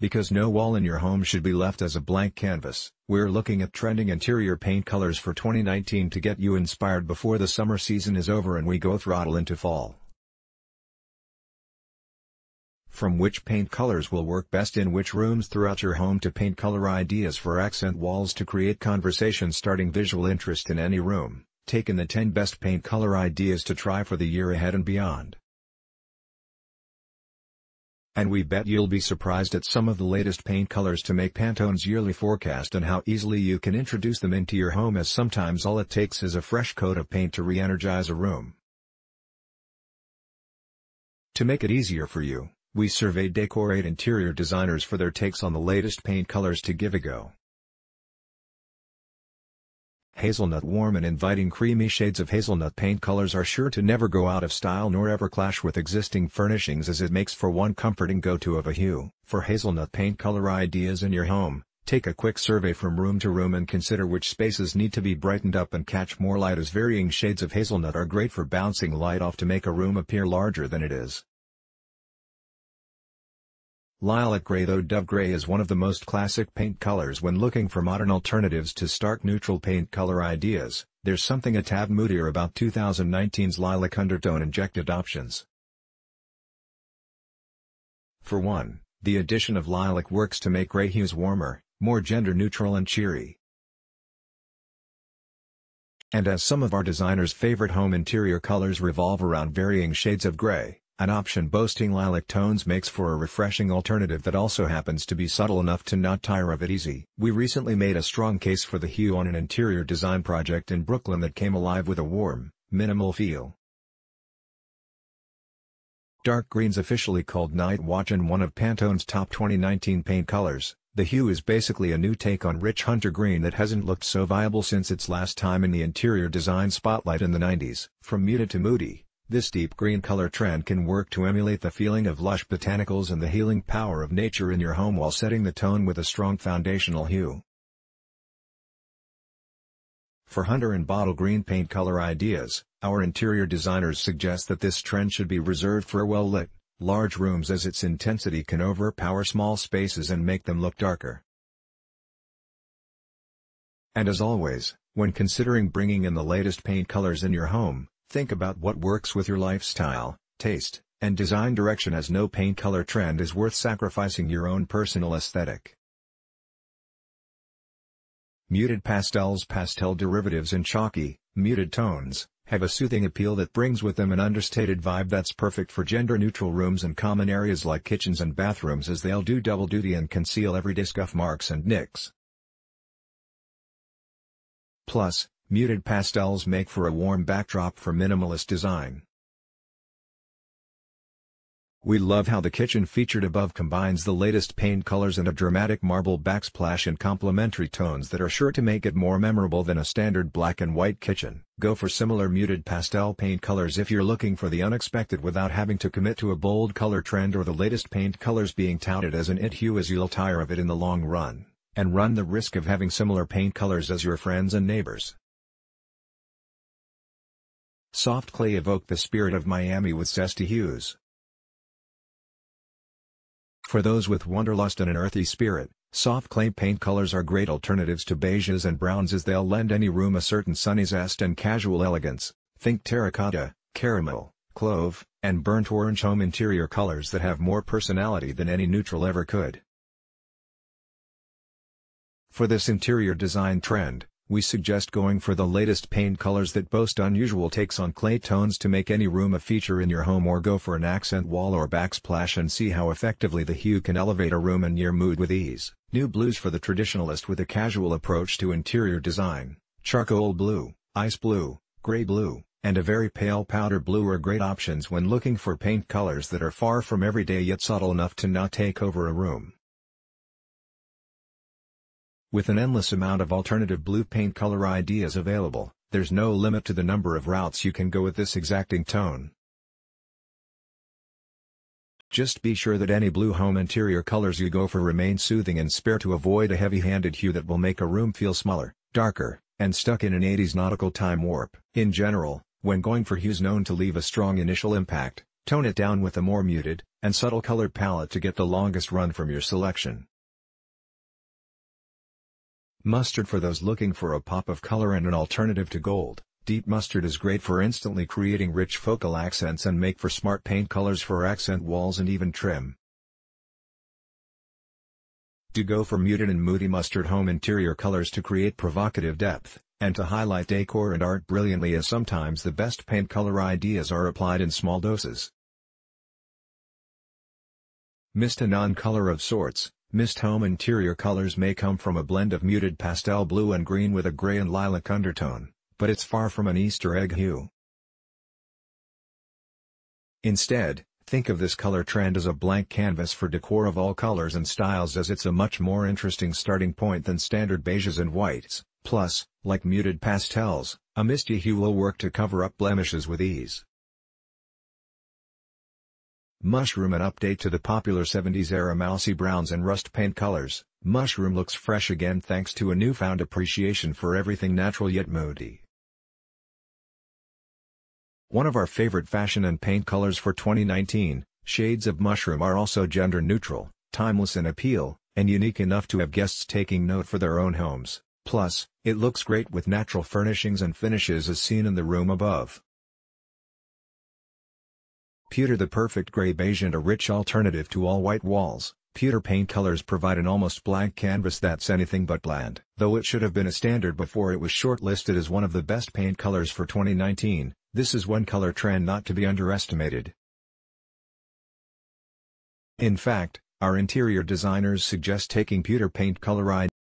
Because no wall in your home should be left as a blank canvas, we're looking at trending interior paint colors for 2019 to get you inspired before the summer season is over and we go throttle into fall. From which paint colors will work best in which rooms throughout your home to paint color ideas for accent walls to create conversation starting visual interest in any room, take in the 10 best paint color ideas to try for the year ahead and beyond. And we bet you'll be surprised at some of the latest paint colors to make Pantone's yearly forecast and how easily you can introduce them into your home as sometimes all it takes is a fresh coat of paint to re-energize a room. To make it easier for you, we surveyed Decorilla interior designers for their takes on the latest paint colors to give a go. Hazelnut warm and inviting creamy shades of hazelnut paint colors are sure to never go out of style nor ever clash with existing furnishings as it makes for one comforting go-to of a hue. For hazelnut paint color ideas in your home, take a quick survey from room to room and consider which spaces need to be brightened up and catch more light as varying shades of hazelnut are great for bouncing light off to make a room appear larger than it is. Lilac gray Though dove gray is one of the most classic paint colors when looking for modern alternatives to stark neutral paint color ideas, there's something a tad moodier about 2019's lilac undertone injected options. For one, the addition of lilac works to make gray hues warmer, more gender-neutral and cheery. And as some of our designers' favorite home interior colors revolve around varying shades of gray, an option boasting lilac tones makes for a refreshing alternative that also happens to be subtle enough to not tire of it easy. We recently made a strong case for the hue on an interior design project in Brooklyn that came alive with a warm, minimal feel. Dark green's officially called Night Watch and one of Pantone's top 2019 paint colors, the hue is basically a new take on rich hunter green that hasn't looked so viable since its last time in the interior design spotlight in the 90s. From muted to moody, this deep green color trend can work to emulate the feeling of lush botanicals and the healing power of nature in your home while setting the tone with a strong foundational hue. For hunter and bottle green paint color ideas, our interior designers suggest that this trend should be reserved for well-lit, large rooms as its intensity can overpower small spaces and make them look darker. And as always, when considering bringing in the latest paint colors in your home, Think about what works with your lifestyle, taste, and design direction as no paint color trend is worth sacrificing your own personal aesthetic. Muted pastels Pastel derivatives in chalky, muted tones, have a soothing appeal that brings with them an understated vibe that's perfect for gender-neutral rooms and common areas like kitchens and bathrooms as they'll do double duty and conceal everyday scuff marks and nicks. Plus, Muted pastels make for a warm backdrop for minimalist design. We love how the kitchen featured above combines the latest paint colors and a dramatic marble backsplash in complementary tones that are sure to make it more memorable than a standard black and white kitchen. Go for similar muted pastel paint colors if you're looking for the unexpected without having to commit to a bold color trend or the latest paint colors being touted as an it hue as you'll tire of it in the long run, and run the risk of having similar paint colors as your friends and neighbors. Soft clay evoke the spirit of Miami with zesty hues. For those with wanderlust and an earthy spirit, soft clay paint colors are great alternatives to beiges and browns as they'll lend any room a certain sunny zest and casual elegance. Think terracotta, caramel, clove, and burnt orange home interior colors that have more personality than any neutral ever could. For this interior design trend, we suggest going for the latest paint colors that boast unusual takes on clay tones to make any room a feature in your home or go for an accent wall or backsplash and see how effectively the hue can elevate a room and your mood with ease. New blues for the traditionalist with a casual approach to interior design, charcoal blue, ice blue, gray blue, and a very pale powder blue are great options when looking for paint colors that are far from everyday yet subtle enough to not take over a room. With an endless amount of alternative blue paint color ideas available, there's no limit to the number of routes you can go with this exacting tone. Just be sure that any blue home interior colors you go for remain soothing and spare to avoid a heavy-handed hue that will make a room feel smaller, darker, and stuck in an 80s nautical time warp. In general, when going for hues known to leave a strong initial impact, tone it down with a more muted, and subtle color palette to get the longest run from your selection. Mustard for those looking for a pop of color and an alternative to gold. Deep mustard is great for instantly creating rich focal accents and make for smart paint colors for accent walls and even trim. To go for muted and moody mustard home interior colors to create provocative depth, and to highlight decor and art brilliantly as sometimes the best paint color ideas are applied in small doses. Mist a non-color of sorts, Mist home interior colors may come from a blend of muted pastel blue and green with a gray and lilac undertone, but it's far from an Easter egg hue. Instead, think of this color trend as a blank canvas for decor of all colors and styles as it's a much more interesting starting point than standard beiges and whites, plus, like muted pastels, a misty hue will work to cover up blemishes with ease. Mushroom An update to the popular 70s-era mousy browns and rust paint colors, Mushroom looks fresh again thanks to a newfound appreciation for everything natural yet moody. One of our favorite fashion and paint colors for 2019, shades of mushroom are also gender-neutral, timeless in appeal, and unique enough to have guests taking note for their own homes, plus, it looks great with natural furnishings and finishes as seen in the room above. Pewter The perfect gray beige and a rich alternative to all white walls, pewter paint colors provide an almost blank canvas that's anything but bland. Though it should have been a standard before it was shortlisted as one of the best paint colors for 2019, this is one color trend not to be underestimated. In fact, our interior designers suggest taking pewter paint color